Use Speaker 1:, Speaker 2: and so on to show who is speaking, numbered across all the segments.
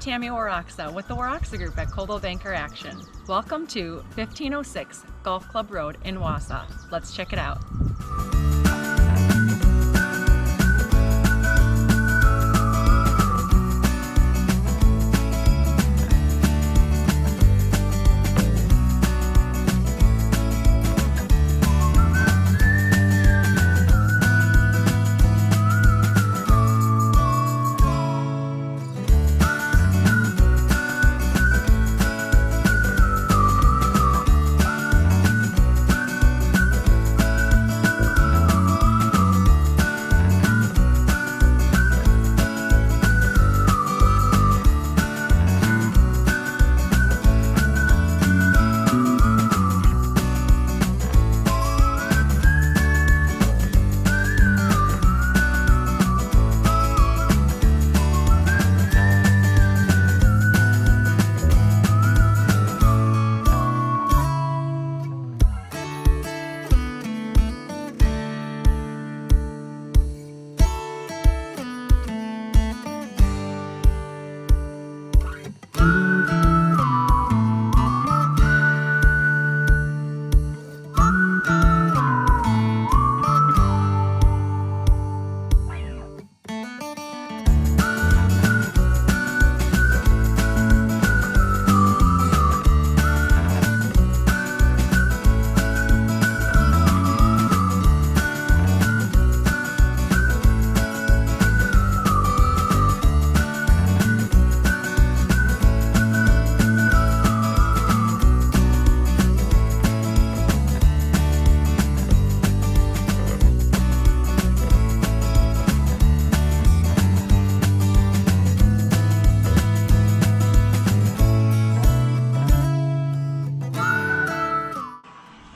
Speaker 1: Tammy Waraksa with the Waraksa Group at Coldwell Banker Action. Welcome to 1506 Golf Club Road in Wausau. Let's check it out.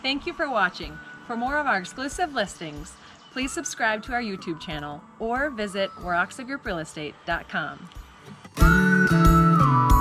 Speaker 1: Thank you for watching. For more of our exclusive listings, please subscribe to our YouTube channel or visit waraksagrouprealestate.com.